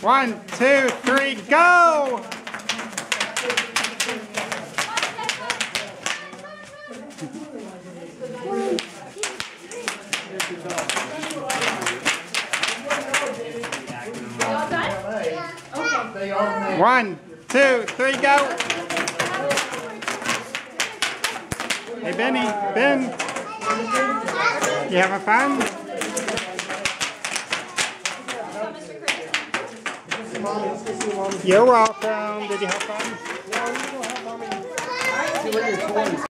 One, two, three, go! One, two, three, go! Hey, Benny, Ben, you having fun? You're welcome. Did you have fun? See what your toys.